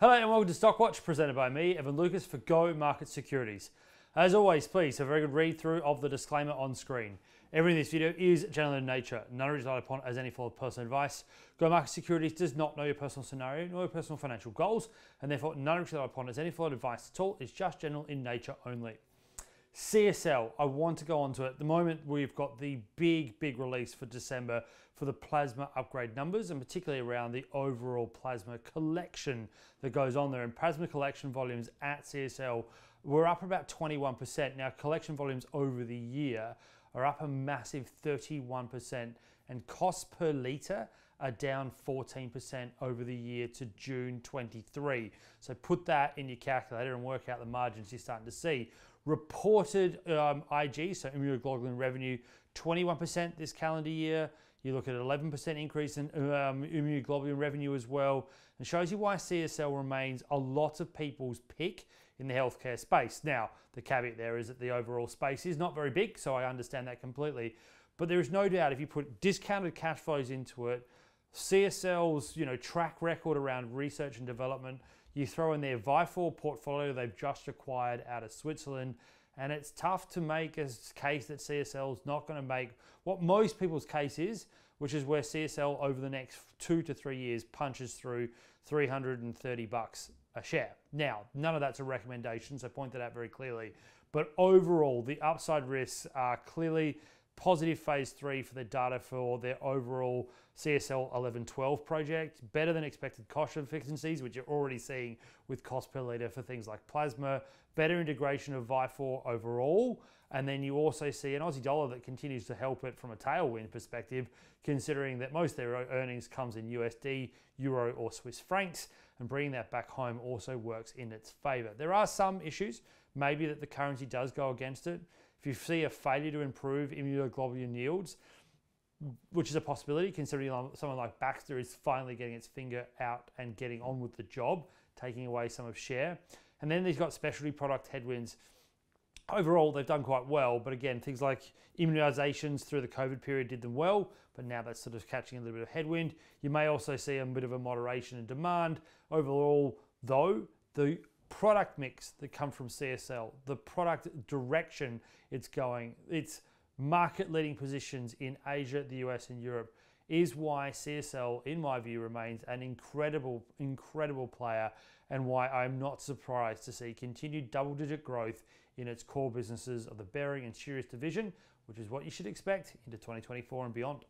Hello and welcome to Stockwatch, presented by me, Evan Lucas for Go Market Securities. As always, please have a very good read through of the disclaimer on screen. Everything in this video is general in nature. None is relied upon as any form of personal advice. Go Market Securities does not know your personal scenario nor your personal financial goals, and therefore none is relied upon as any form of advice at all. It's just general in nature only. CSL, I want to go on to it. At the moment, we've got the big, big release for December for the plasma upgrade numbers, and particularly around the overall plasma collection that goes on there. And plasma collection volumes at CSL were up about 21%. Now, collection volumes over the year are up a massive 31%, and cost per litre are down 14% over the year to June 23. So put that in your calculator and work out the margins you're starting to see. Reported um, IG, so immunoglobulin revenue, 21% this calendar year. You look at an 11% increase in um, immunoglobulin revenue as well, and shows you why CSL remains a lot of people's pick in the healthcare space. Now, the caveat there is that the overall space is not very big, so I understand that completely. But there is no doubt if you put discounted cash flows into it, CSL's you know track record around research and development, you throw in their Vifor portfolio they've just acquired out of Switzerland, and it's tough to make a case that CSL is not going to make what most people's case is, which is where CSL over the next two to three years punches through 330 bucks a share. Now, none of that's a recommendation, so point that out very clearly. But overall, the upside risks are clearly positive phase three for the data for their overall CSL 1112 project, better than expected cost efficiencies, which you're already seeing with cost per litre for things like plasma, better integration of Vifor overall, and then you also see an Aussie dollar that continues to help it from a tailwind perspective, considering that most of their earnings comes in USD, Euro, or Swiss francs, and bringing that back home also works in its favour. There are some issues, maybe that the currency does go against it. If you see a failure to improve immunoglobulin yields, which is a possibility considering someone like Baxter is finally getting its finger out and getting on with the job, taking away some of share. And then they've got specialty product headwinds. Overall, they've done quite well, but again, things like immunizations through the COVID period did them well, but now that's sort of catching a little bit of headwind. You may also see a bit of a moderation in demand. Overall, though, the product mix that come from CSL, the product direction it's going, its market leading positions in Asia, the US, and Europe is why CSL, in my view, remains an incredible, incredible player and why I'm not surprised to see continued double digit growth in its core businesses of the Behring and Seqirus division, which is what you should expect into 2024 and beyond.